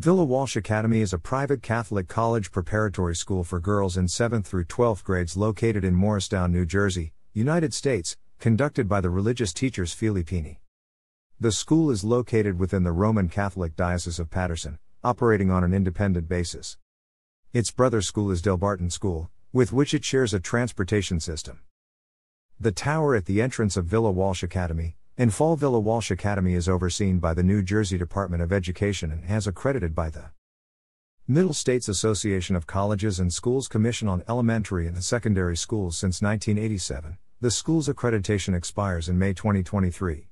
Villa Walsh Academy is a private Catholic college preparatory school for girls in 7th through 12th grades located in Morristown, New Jersey, United States, conducted by the religious teachers Filippini. The school is located within the Roman Catholic Diocese of Paterson, operating on an independent basis. Its brother school is Delbarton School, with which it shares a transportation system. The tower at the entrance of Villa Walsh Academy, in Fall Villa Walsh Academy is overseen by the New Jersey Department of Education and has accredited by the Middle States Association of Colleges and Schools Commission on Elementary and Secondary Schools since 1987. The school's accreditation expires in May 2023.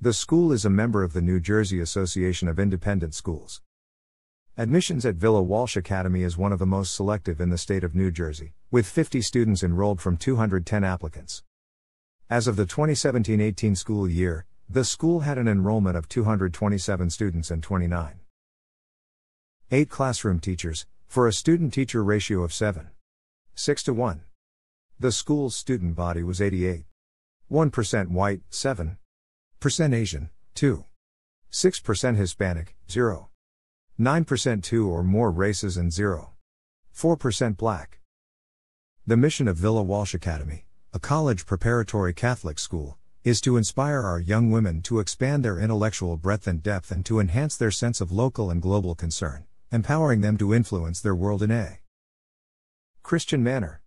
The school is a member of the New Jersey Association of Independent Schools. Admissions at Villa Walsh Academy is one of the most selective in the state of New Jersey, with 50 students enrolled from 210 applicants. As of the 2017 18 school year, the school had an enrollment of 227 students and 29. 8 classroom teachers, for a student teacher ratio of 7. 6 to 1. The school's student body was 88. 1% white, 7. Percent Asian, 2. 6% Hispanic, 0. 9% two or more races and 0. 4% black. The mission of Villa Walsh Academy a college preparatory Catholic school, is to inspire our young women to expand their intellectual breadth and depth and to enhance their sense of local and global concern, empowering them to influence their world in a Christian manner.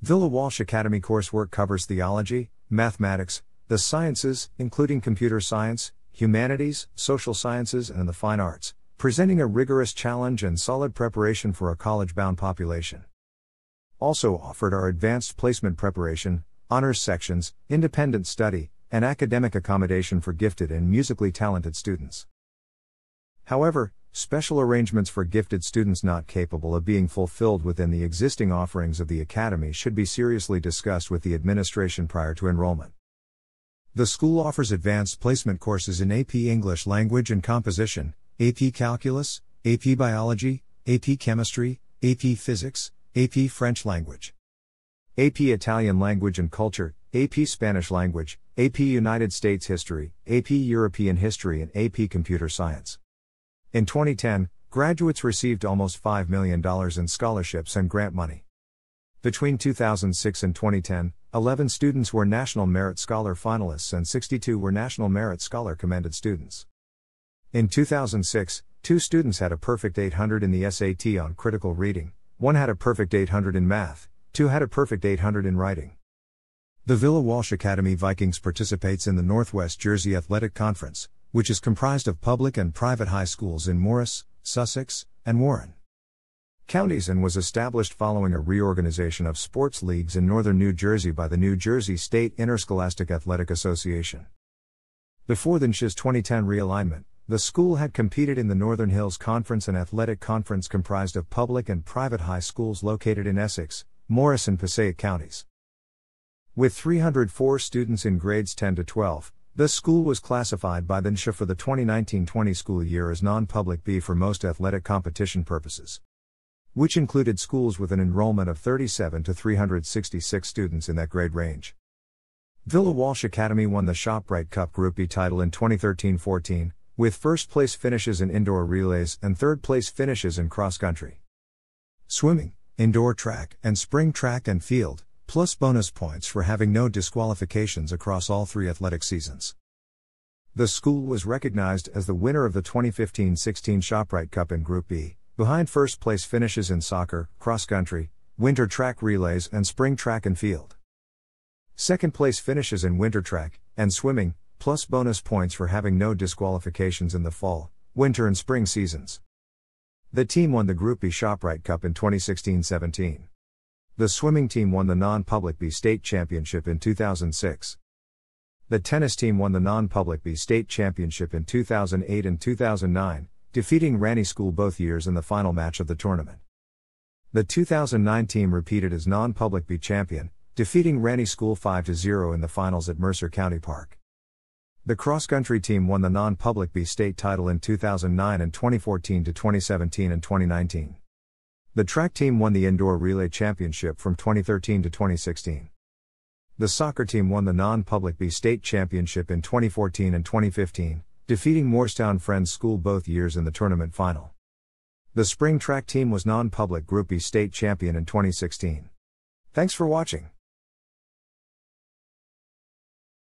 Villa Walsh Academy coursework covers theology, mathematics, the sciences, including computer science, humanities, social sciences, and the fine arts, presenting a rigorous challenge and solid preparation for a college bound population. Also offered are advanced placement preparation, honors sections, independent study, and academic accommodation for gifted and musically talented students. However, special arrangements for gifted students not capable of being fulfilled within the existing offerings of the Academy should be seriously discussed with the administration prior to enrollment. The school offers advanced placement courses in AP English Language and Composition, AP Calculus, AP Biology, AP Chemistry, AP Physics, AP French Language. AP Italian Language and Culture, AP Spanish Language, AP United States History, AP European History, and AP Computer Science. In 2010, graduates received almost $5 million in scholarships and grant money. Between 2006 and 2010, 11 students were National Merit Scholar finalists and 62 were National Merit Scholar commended students. In 2006, two students had a perfect 800 in the SAT on critical reading, one had a perfect 800 in math, two had a perfect 800 in writing. The Villa Walsh Academy Vikings participates in the Northwest Jersey Athletic Conference, which is comprised of public and private high schools in Morris, Sussex, and Warren counties and was established following a reorganization of sports leagues in northern New Jersey by the New Jersey State Interscholastic Athletic Association. Before the NJSIAA's 2010 realignment, the school had competed in the Northern Hills Conference and Athletic Conference comprised of public and private high schools located in Essex, Morris, and Passaic counties. With 304 students in grades 10 to 12, the school was classified by the NJSIAA for the 2019 20 school year as non public B for most athletic competition purposes, which included schools with an enrollment of 37 to 366 students in that grade range. Villa Walsh Academy won the ShopRite Cup Group B title in 2013 14, with first place finishes in indoor relays and third place finishes in cross country. Swimming, indoor track, and spring track and field, plus bonus points for having no disqualifications across all three athletic seasons. The school was recognized as the winner of the 2015 16 ShopRite Cup in Group B, behind first place finishes in soccer, cross country, winter track relays, and spring track and field. Second place finishes in winter track and swimming, plus bonus points for having no disqualifications in the fall, winter, and spring seasons. The team won the Group B ShopRite Cup in 2016 17. The swimming team won the non public B state championship in 2006. The tennis team won the non public B state championship in 2008 and 2009, defeating Ranney School both years in the final match of the tournament. The 2009 team repeated as non public B champion, defeating Ranney School 5 0 in the finals at Mercer County Park. The cross country team won the non public B state title in 2009 and 2014 to 2017 and 2019. The track team won the indoor relay championship from 2013 to 2016. The soccer team won the non public B state championship in 2014 and 2015, defeating Moorestown Friends School both years in the tournament final. The spring track team was non public Group E state champion in 2016. Thanks for watching.